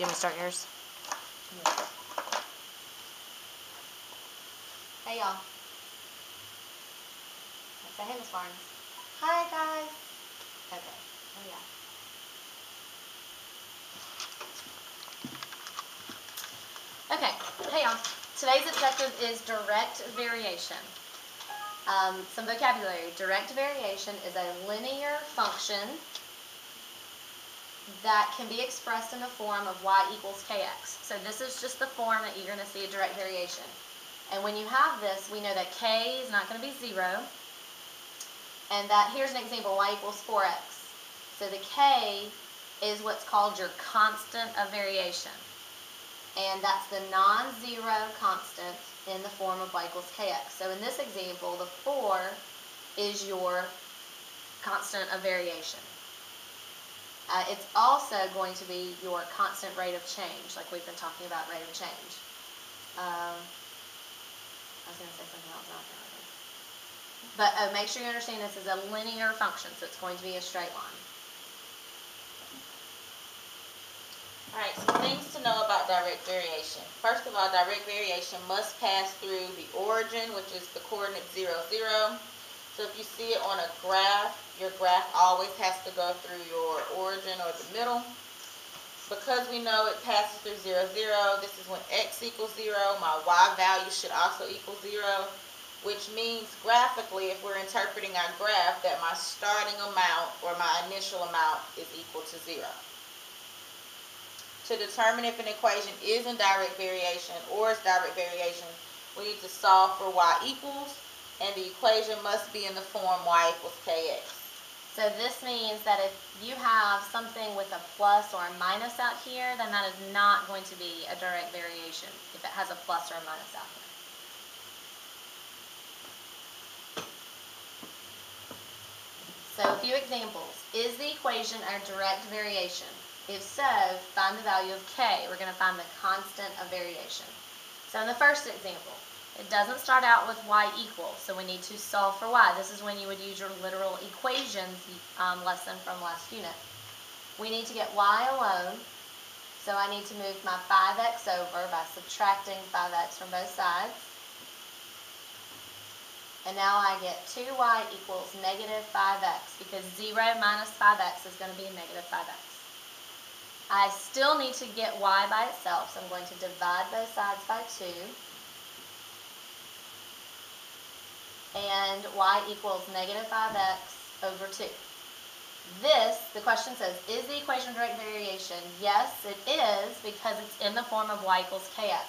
Do you want to start yours? Hey, y'all. Say hey, Miss. Hi, guys. Okay. Oh, yeah. Okay. Hey, y'all. Today's objective is direct variation. Um, some vocabulary. Direct variation is a linear function that can be expressed in the form of y equals kx. So this is just the form that you're going to see a direct variation. And when you have this, we know that k is not going to be 0. And that, here's an example, y equals 4x. So the k is what's called your constant of variation. And that's the non-zero constant in the form of y equals kx. So in this example, the 4 is your constant of variation. Uh, it's also going to be your constant rate of change, like we've been talking about rate of change. Um, I was going to say something else. Not but uh, make sure you understand this is a linear function, so it's going to be a straight line. All right, some things to know about direct variation. First of all, direct variation must pass through the origin, which is the coordinate 0, 0. So if you see it on a graph, your graph always has to go through your origin or the middle. Because we know it passes through 0, 0, this is when x equals 0, my y value should also equal 0, which means graphically, if we're interpreting our graph, that my starting amount or my initial amount is equal to 0 to determine if an equation is in direct variation or is direct variation, we need to solve for y equals, and the equation must be in the form y equals kx. So this means that if you have something with a plus or a minus out here, then that is not going to be a direct variation if it has a plus or a minus out here. So a few examples. Is the equation a direct variation? If so, find the value of k. We're going to find the constant of variation. So in the first example, it doesn't start out with y equals, so we need to solve for y. This is when you would use your literal equations um, lesson from last unit. We need to get y alone, so I need to move my 5x over by subtracting 5x from both sides. And now I get 2y equals negative 5x, because 0 minus 5x is going to be negative 5x. I still need to get y by itself, so I'm going to divide both sides by 2. And y equals negative 5x over 2. This, the question says, is the equation direct variation? Yes, it is, because it's in the form of y equals kx.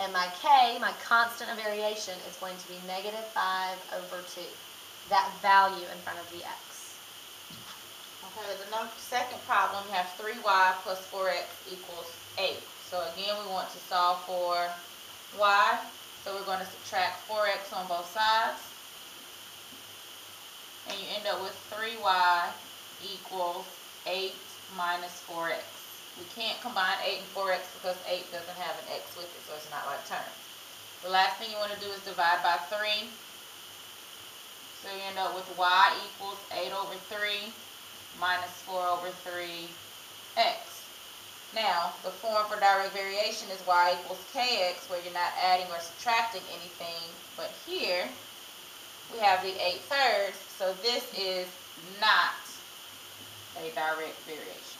And my k, my constant of variation, is going to be negative 5 over 2. That value in front of the x. Okay, the second problem, we have 3y plus 4x equals 8. So again, we want to solve for y. So we're going to subtract 4x on both sides. And you end up with 3y equals 8 minus 4x. We can't combine 8 and 4x because 8 doesn't have an x with it, so it's not like terms. The last thing you want to do is divide by 3. So you end up with y equals 8 over 3 minus 4 over 3x. Now, the form for direct variation is y equals kx, where you're not adding or subtracting anything. But here, we have the 8 thirds, so this is not a direct variation.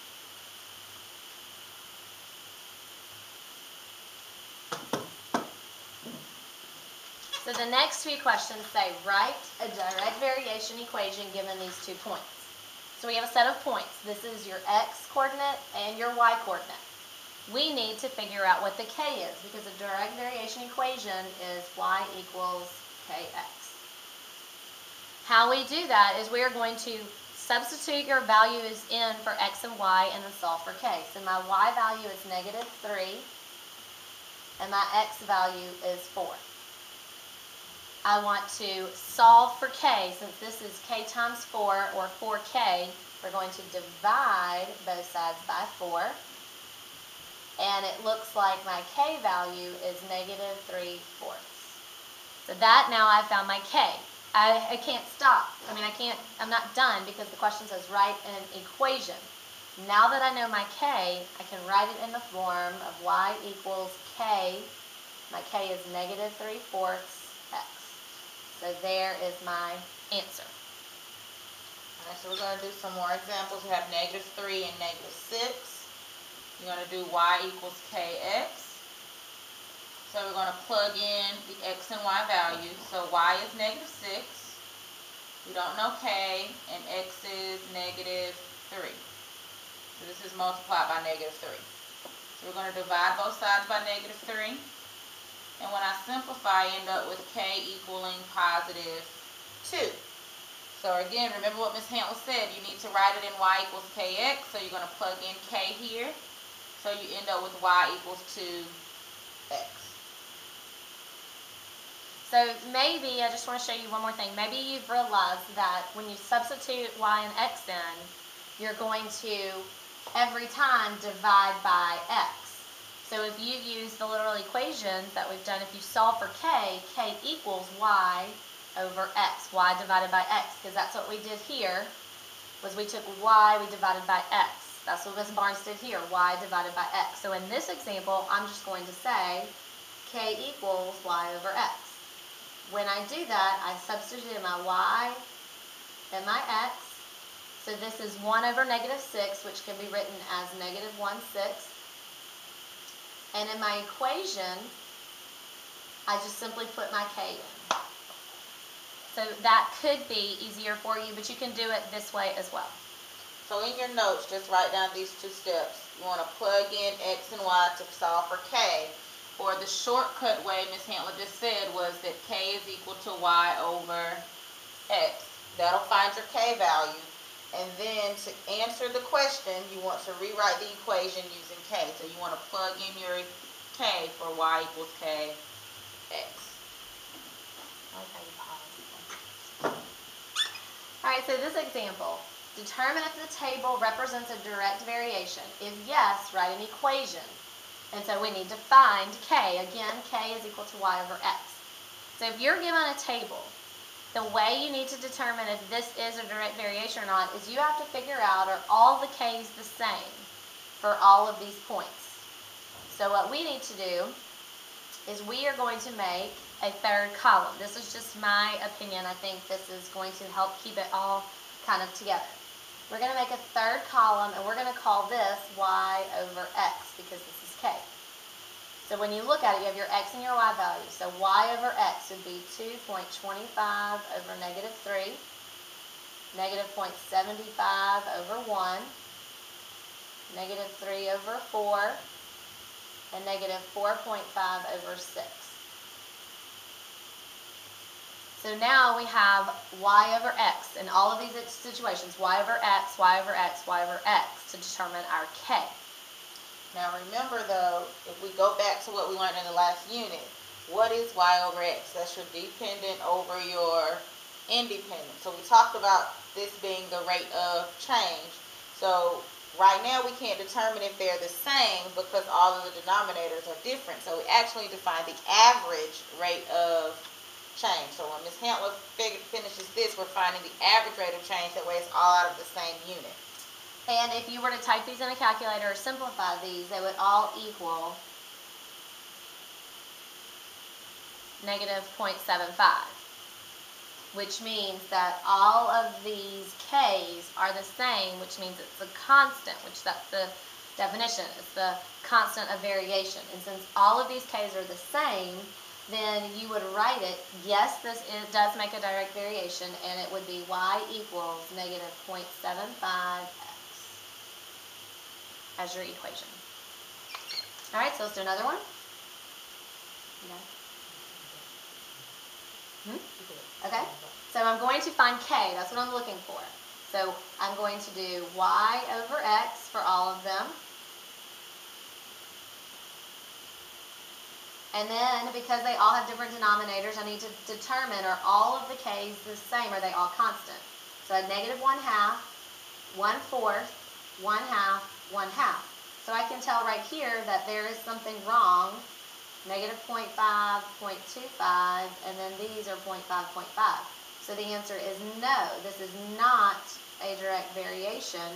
So the next three questions say, write a direct variation equation given these two points. So we have a set of points. This is your x coordinate and your y coordinate. We need to figure out what the k is because a direct variation equation is y equals kx. How we do that is we are going to substitute your values in for x and y and then solve for k. So my y value is negative 3 and my x value is 4. I want to solve for k, since this is k times 4, or 4k, we're going to divide both sides by 4. And it looks like my k value is negative 3 fourths. So that now I've found my k. I, I can't stop. I mean, I can't, I'm not done because the question says write an equation. Now that I know my k, I can write it in the form of y equals k. My k is negative 3 fourths. So there is my answer. All right, so we're going to do some more examples. We have negative 3 and negative 6. You're going to do y equals kx. So we're going to plug in the x and y values. So y is negative 6. We don't know k, and x is negative 3. So this is multiplied by negative 3. So we're going to divide both sides by negative 3. And when I simplify, I end up with k equaling positive 2. So again, remember what Ms. Hantla said. You need to write it in y equals kx. So you're going to plug in k here. So you end up with y equals 2x. So maybe, I just want to show you one more thing. Maybe you've realized that when you substitute y and x in, you're going to every time divide by x. So if you use the literal equations that we've done, if you solve for k, k equals y over x, y divided by x, because that's what we did here, was we took y, we divided by x. That's what Ms. Barnes did here, y divided by x. So in this example, I'm just going to say k equals y over x. When I do that, I substitute my y and my x so this is 1 over negative 6, which can be written as negative 1 sixth. And in my equation, I just simply put my k in. So that could be easier for you, but you can do it this way as well. So in your notes, just write down these two steps. You want to plug in x and y to solve for k. Or the shortcut way Ms. Hantla just said was that k is equal to y over x. That'll find your k value. Then to answer the question, you want to rewrite the equation using k. So you want to plug in your k for y equals k x. All right, so this example, determine if the table represents a direct variation. If yes, write an equation. And so we need to find k. Again, k is equal to y over x. So if you're given a table the way you need to determine if this is a direct variation or not is you have to figure out are all the k's the same for all of these points. So what we need to do is we are going to make a third column. This is just my opinion. I think this is going to help keep it all kind of together. We're going to make a third column and we're going to call this y over x because this. So when you look at it, you have your x and your y values. So y over x would be 2.25 over negative 3, negative 0.75 over 1, negative 3 over 4, and negative 4.5 over 6. So now we have y over x in all of these situations, y over x, y over x, y over x to determine our k. Now remember though, if we go back to what we learned in the last unit, what is y over x? That's your dependent over your independent. So we talked about this being the rate of change. So right now we can't determine if they're the same because all of the denominators are different. So we actually define the average rate of change. So when Ms. Hantla finishes this, we're finding the average rate of change. That way it's all out of the same unit. And if you were to type these in a calculator or simplify these, they would all equal negative 0.75, which means that all of these k's are the same, which means it's a constant, which that's the definition. It's the constant of variation. And since all of these k's are the same, then you would write it, yes, this is, does make a direct variation, and it would be y equals negative 0.75 as your equation. All right, so let's do another one. Hmm? Okay, so I'm going to find k, that's what I'm looking for. So I'm going to do y over x for all of them. And then, because they all have different denominators, I need to determine are all of the k's the same, are they all constant? So a negative 1 half, 1 fourth, 1 half, 1 half. So I can tell right here that there is something wrong, negative 0.5, 0.25, and then these are 0.5, 0.5. So the answer is no, this is not a direct variation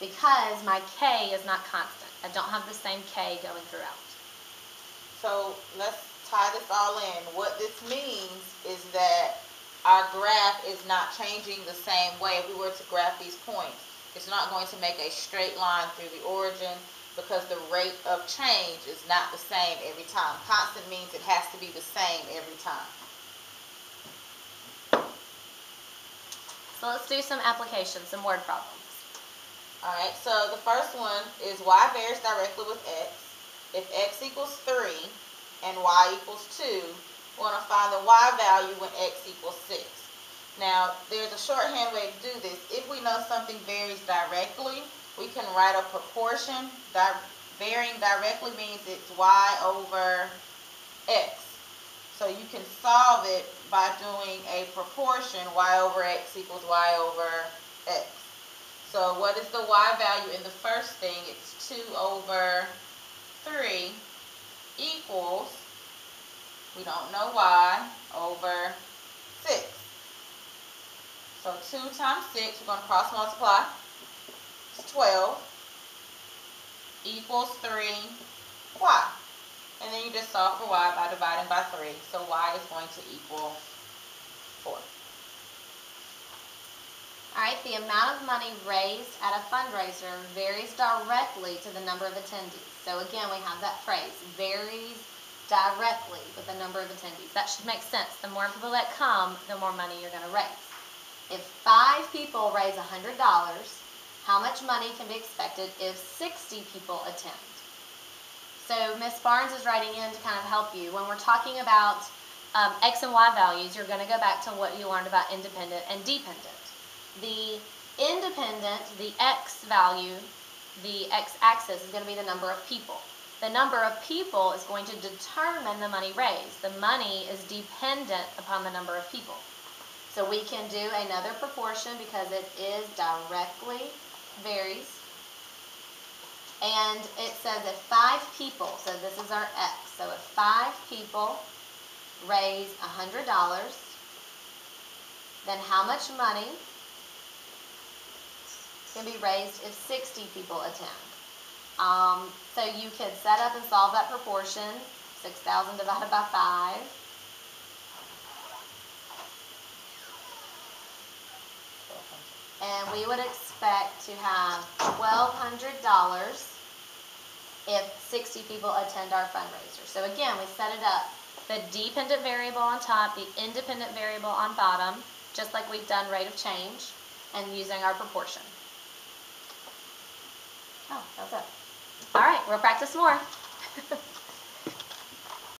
because my K is not constant. I don't have the same K going throughout. So let's tie this all in. What this means is that our graph is not changing the same way. If we were to graph these points, it's not going to make a straight line through the origin because the rate of change is not the same every time. Constant means it has to be the same every time. So let's do some applications, some word problems. Alright, so the first one is y varies directly with x. If x equals 3 and y equals 2, we want to find the y value when x equals 6. Now, there's a shorthand way to do this. If we know something varies directly, we can write a proportion. Di varying directly means it's y over x. So you can solve it by doing a proportion, y over x equals y over x. So what is the y value in the first thing? It's 2 over 3 equals, we don't know y, over 6. So 2 times 6, we're going to cross multiply. It's 12 equals 3y. And then you just solve for y by dividing by 3. So y is going to equal 4. Alright, the amount of money raised at a fundraiser varies directly to the number of attendees. So again, we have that phrase, varies directly with the number of attendees. That should make sense. The more people that come, the more money you're going to raise. If five people raise $100, how much money can be expected if 60 people attend? So Miss Barnes is writing in to kind of help you. When we're talking about um, X and Y values, you're going to go back to what you learned about independent and dependent. The independent, the X value, the X axis is going to be the number of people. The number of people is going to determine the money raised. The money is dependent upon the number of people. So we can do another proportion because it is directly varies. And it says if five people, so this is our X, so if five people raise $100, then how much money can be raised if 60 people attend? Um, so you could set up and solve that proportion, 6,000 divided by 5. And we would expect to have $1,200 if 60 people attend our fundraiser. So again, we set it up, the dependent variable on top, the independent variable on bottom, just like we've done rate of change, and using our proportion. Oh, that's it. All right, we'll practice more.